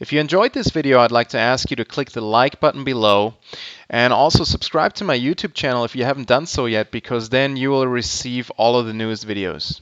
If you enjoyed this video, I'd like to ask you to click the like button below and also subscribe to my YouTube channel if you haven't done so yet because then you will receive all of the newest videos.